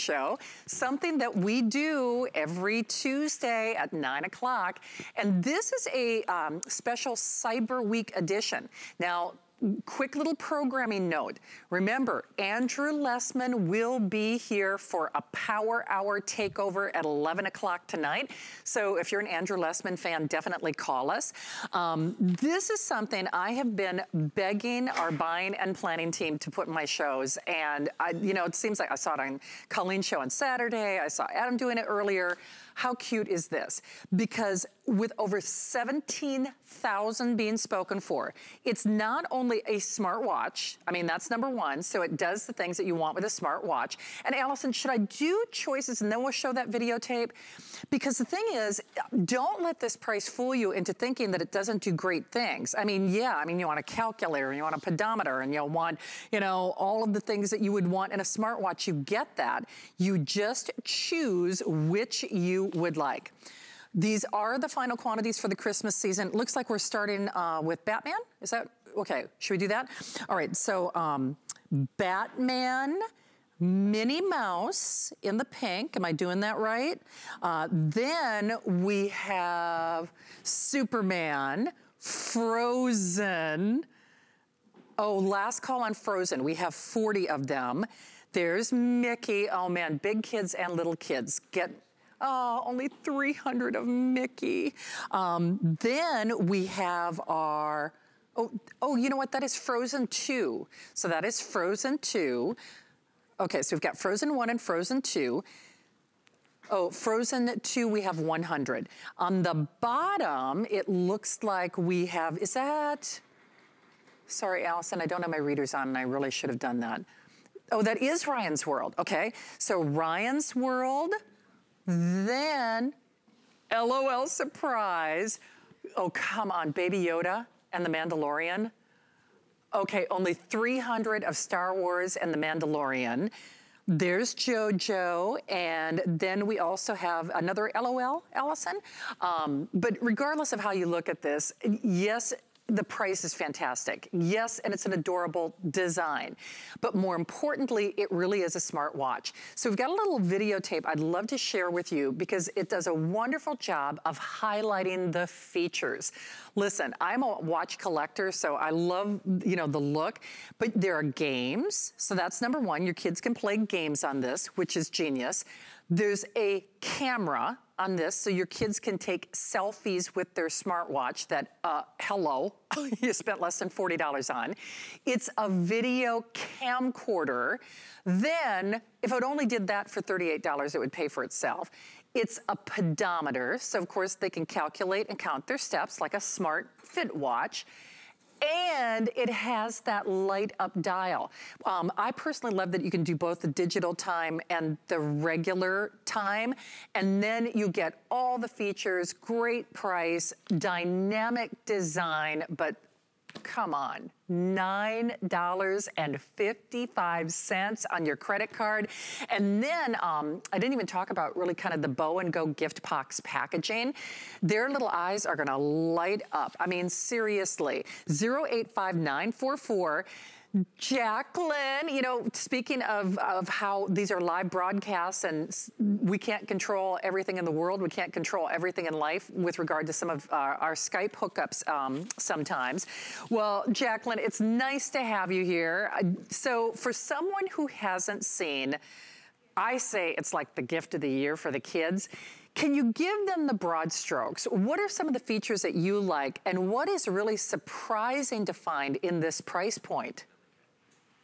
show, something that we do every Tuesday at 9 o'clock. And this is a um, special Cyber Week edition. Now, quick little programming note. Remember, Andrew Lessman will be here for a power hour takeover at 11 o'clock tonight. So if you're an Andrew Lessman fan, definitely call us. Um, this is something I have been begging our buying and planning team to put in my shows. And, I, you know, it seems like I saw it on Colleen's show on Saturday. I saw Adam doing it earlier. How cute is this? Because with over 17,000 being spoken for, it's not only a smartwatch, I mean, that's number one, so it does the things that you want with a smartwatch. And Allison, should I do choices and then we'll show that videotape? Because the thing is, don't let this price fool you into thinking that it doesn't do great things. I mean, yeah, I mean, you want a calculator, and you want a pedometer, and you'll want, you know, all of the things that you would want in a smartwatch. You get that. You just choose which you would like. These are the final quantities for the Christmas season. Looks like we're starting uh, with Batman. Is that, okay, should we do that? All right, so um, Batman, Minnie Mouse in the pink. Am I doing that right? Uh, then we have Superman, Frozen. Oh, last call on Frozen. We have 40 of them. There's Mickey. Oh man, big kids and little kids. Get Oh, only 300 of Mickey. Um, then we have our, oh, oh, you know what? That is Frozen 2. So that is Frozen 2. Okay, so we've got Frozen 1 and Frozen 2. Oh, Frozen 2, we have 100. On the bottom, it looks like we have, is that, sorry, Allison, I don't have my readers on and I really should have done that. Oh, that is Ryan's World, okay. So Ryan's World, then, LOL surprise. Oh, come on, Baby Yoda and The Mandalorian. Okay, only 300 of Star Wars and The Mandalorian. There's JoJo, and then we also have another LOL, Allison. Um, but regardless of how you look at this, yes, the price is fantastic. Yes, and it's an adorable design. But more importantly, it really is a smart watch. So we've got a little videotape I'd love to share with you because it does a wonderful job of highlighting the features. Listen, I'm a watch collector, so I love, you know, the look, but there are games. So that's number one. Your kids can play games on this, which is genius. There's a camera on this so your kids can take selfies with their smartwatch that, uh, hello, you spent less than $40 on. It's a video camcorder. Then, if it only did that for $38, it would pay for itself. It's a pedometer, so of course they can calculate and count their steps like a smart fit watch and it has that light up dial. Um, I personally love that you can do both the digital time and the regular time, and then you get all the features, great price, dynamic design, but come on, $9.55 on your credit card. And then um, I didn't even talk about really kind of the Bow and Go gift box packaging. Their little eyes are gonna light up. I mean, seriously, 085944 Jacqueline, you know, speaking of, of how these are live broadcasts and we can't control everything in the world, we can't control everything in life with regard to some of our, our Skype hookups um, sometimes. Well, Jacqueline, it's nice to have you here. So for someone who hasn't seen, I say it's like the gift of the year for the kids. Can you give them the broad strokes? What are some of the features that you like and what is really surprising to find in this price point?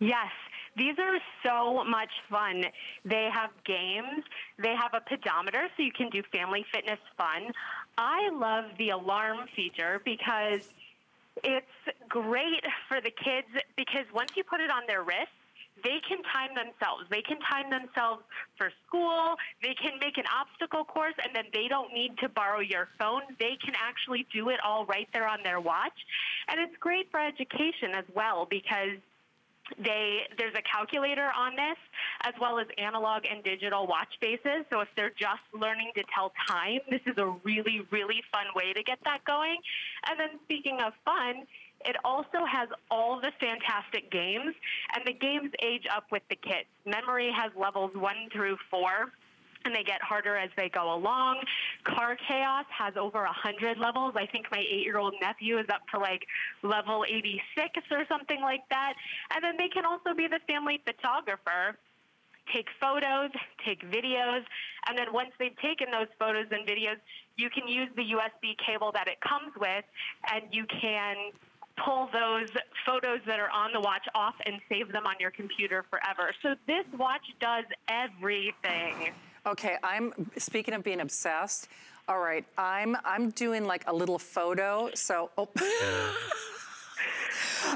Yes, these are so much fun. They have games. They have a pedometer, so you can do family fitness fun. I love the alarm feature because it's great for the kids because once you put it on their wrist, they can time themselves. They can time themselves for school. They can make an obstacle course, and then they don't need to borrow your phone. They can actually do it all right there on their watch. And it's great for education as well because they, there's a calculator on this, as well as analog and digital watch faces. So if they're just learning to tell time, this is a really, really fun way to get that going. And then speaking of fun, It also has all the fantastic games, and the games age up with the kids. Memory has levels one through four and they get harder as they go along. Car Chaos has over 100 levels. I think my eight-year-old nephew is up to like level 86 or something like that. And then they can also be the family photographer take photos, take videos, and then once they've taken those photos and videos, you can use the USB cable that it comes with, and you can pull those photos that are on the watch off and save them on your computer forever. So this watch does everything. Okay, I'm speaking of being obsessed. All right, I'm I'm doing like a little photo. So, oh.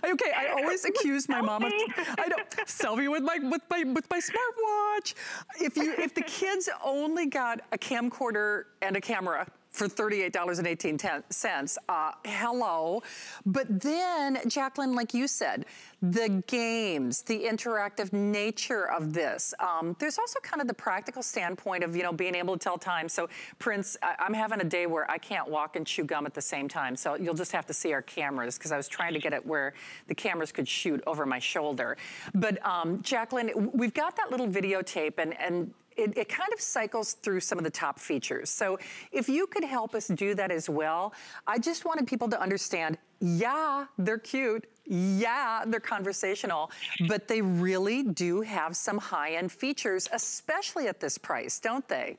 okay, I always accuse my mom of I don't selfie with my with my with my smartwatch. If you if the kids only got a camcorder and a camera, for $38.18. Uh, hello. But then, Jacqueline, like you said, the games, the interactive nature of this. Um, there's also kind of the practical standpoint of, you know, being able to tell time. So, Prince, I, am having a day where I can't walk and chew gum at the same time. So you'll just have to see our cameras because I was trying to get it where the cameras could shoot over my shoulder. But um, Jacqueline, we've got that little videotape and, and it, it, kind of cycles through some of the top features. So if you could help us do that as well, I just wanted people to understand, yeah, they're cute. Yeah, they're conversational, but they really do have some high-end features, especially at this price, don't they?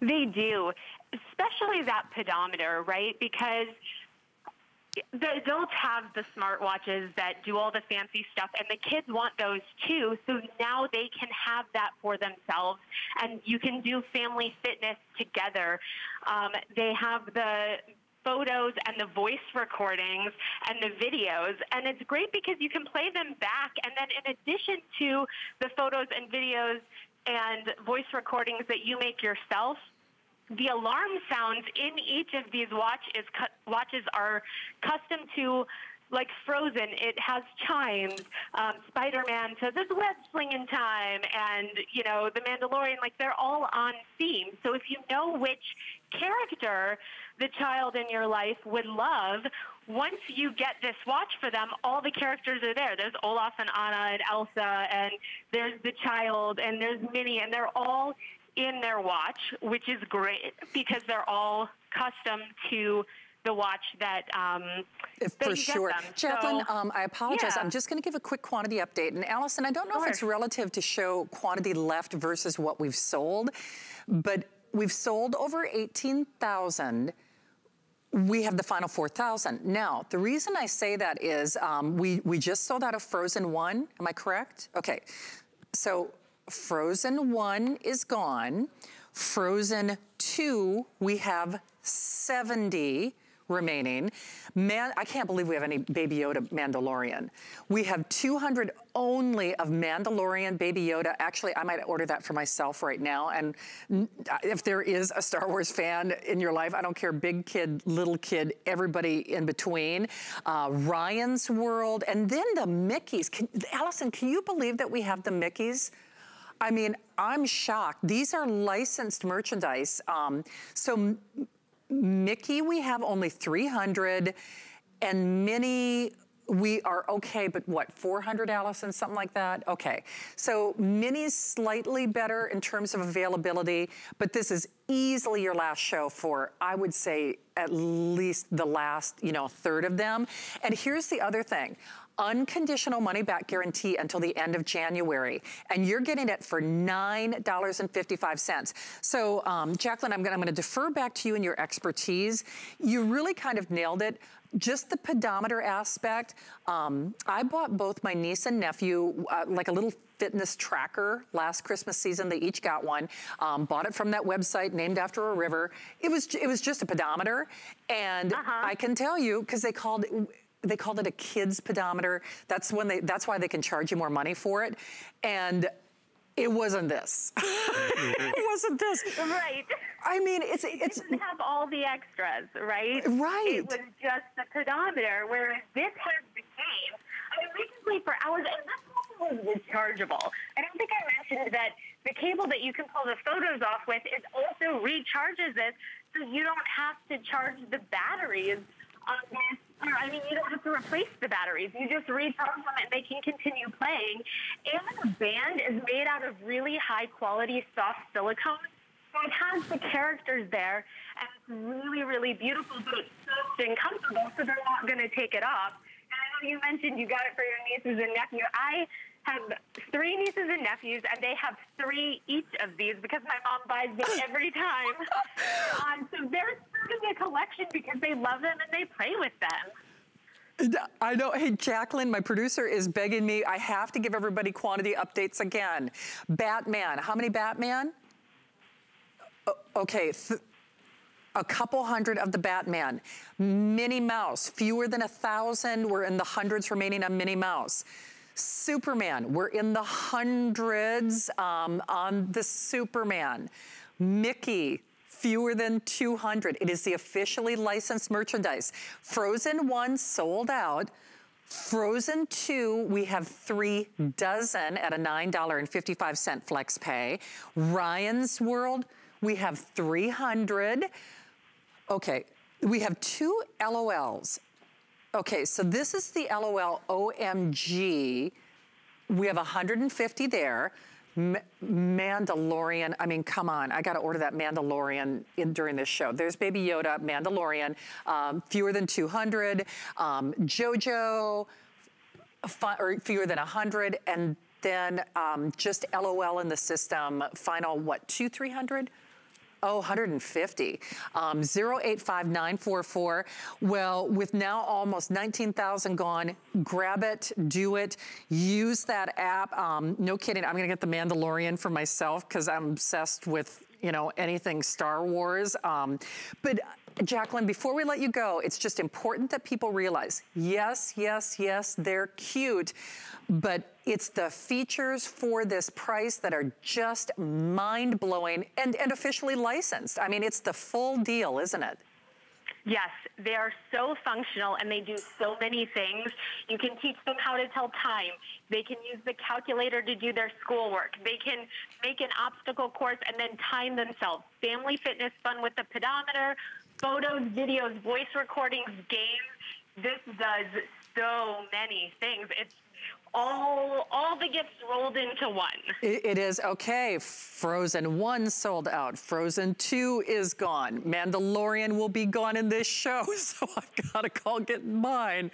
They do, especially that pedometer, right? Because the adults have the smartwatches that do all the fancy stuff, and the kids want those too. So now they can have that for themselves, and you can do family fitness together. Um, they have the photos and the voice recordings and the videos. And it's great because you can play them back. And then in addition to the photos and videos and voice recordings that you make yourself, the alarm sounds in each of these watch is, watches are custom to like Frozen, it has chimes. Um, Spider-Man says it's web slinging time, and you know the Mandalorian. Like they're all on theme. So if you know which character the child in your life would love, once you get this watch for them, all the characters are there. There's Olaf and Anna and Elsa, and there's the child, and there's Minnie, and they're all in their watch, which is great because they're all custom to the watch that, um, that for sure. Jacqueline, so, um, I apologize. Yeah. I'm just going to give a quick quantity update. And Allison, I don't know sure. if it's relative to show quantity left versus what we've sold, but we've sold over 18,000 we have the final 4,000. Now, the reason I say that is um, we, we just sold out of Frozen 1. Am I correct? Okay. So Frozen 1 is gone. Frozen 2, we have 70 remaining. Man, I can't believe we have any Baby Yoda Mandalorian. We have 200 only of Mandalorian Baby Yoda. Actually, I might order that for myself right now. And if there is a Star Wars fan in your life, I don't care, big kid, little kid, everybody in between. Uh, Ryan's World, and then the Mickeys. Can, Allison, can you believe that we have the Mickeys? I mean, I'm shocked. These are licensed merchandise. Um, so Mickey, we have only 300 and Minnie, we are okay, but what, 400, Allison, something like that? Okay, so Minnie's slightly better in terms of availability, but this is easily your last show for, I would say, at least the last, you know, third of them. And here's the other thing unconditional money back guarantee until the end of January. And you're getting it for $9.55. So um, Jacqueline, I'm gonna, I'm gonna defer back to you and your expertise. You really kind of nailed it just the pedometer aspect. Um, I bought both my niece and nephew uh, like a little fitness tracker last Christmas season. They each got one. Um, bought it from that website named after a river. It was it was just a pedometer, and uh -huh. I can tell you because they called they called it a kids pedometer. That's when they, that's why they can charge you more money for it. And it wasn't this. it wasn't this. Right. I mean, it's it it's didn't have all the extras, right? Right. It was just the pedometer, whereas this has the game. I mean, we can play for hours, and this also was rechargeable. I don't think I mentioned that the cable that you can pull the photos off with is also recharges this, so you don't have to charge the batteries on this I mean, you don't have to replace the batteries. You just recharge them and they can continue playing. And the band is made out of really high quality soft silicone. So it has the characters there, and it's really, really beautiful, but it's soft and comfortable, so they're not going to take it off. And I know you mentioned you got it for your nieces and nephew. I have three nieces and nephews, and they have three each of these because my mom buys them every time. um, so they're starting a collection because they love them and they play with them. I know. Hey, Jacqueline, my producer is begging me. I have to give everybody quantity updates again. Batman. How many Batman? okay, a couple hundred of the Batman. Minnie Mouse, fewer than a thousand. We're in the hundreds remaining on Minnie Mouse. Superman, we're in the hundreds um, on the Superman. Mickey, fewer than 200. It is the officially licensed merchandise. Frozen 1 sold out. Frozen 2, we have three dozen at a $9.55 flex pay. Ryan's World, we have 300. Okay, we have two LOLs. Okay, so this is the LOL OMG. We have 150 there. M Mandalorian, I mean, come on, I gotta order that Mandalorian in, during this show. There's Baby Yoda, Mandalorian, um, fewer than 200. Um, JoJo, or fewer than 100. And then um, just LOL in the system, final, what, two, 300? Oh, 150. Um, 085944. Well, with now almost 19,000 gone, grab it, do it, use that app. Um, no kidding, I'm gonna get the Mandalorian for myself because I'm obsessed with, you know, anything Star Wars. Um, but Jacqueline, before we let you go, it's just important that people realize, yes, yes, yes, they're cute, but it's the features for this price that are just mind-blowing and, and officially licensed. I mean, it's the full deal, isn't it? Yes, they are so functional and they do so many things. You can teach them how to tell time. They can use the calculator to do their schoolwork. They can make an obstacle course and then time themselves. Family fitness fun with the pedometer, photos, videos, voice recordings, games. This does so many things. It's all all the gifts rolled into one. it, it is okay. Frozen 1 sold out. Frozen 2 is gone. Mandalorian will be gone in this show, so I've got to call getting mine.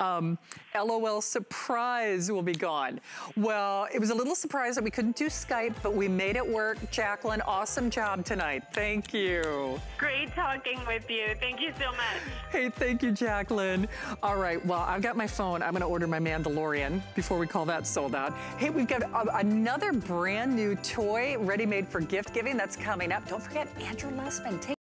Um, LOL surprise will be gone. Well, it was a little surprise that we couldn't do Skype, but we made it work. Jacqueline, awesome job tonight. Thank you. Great talking with you. Thank you so much. Hey, thank you, Jacqueline. All right, well, I've got my phone. I'm gonna order my Mandalorian before we call that sold out. Hey, we've got a, another brand new toy ready-made for gift giving that's coming up. Don't forget Andrew Lessman. Take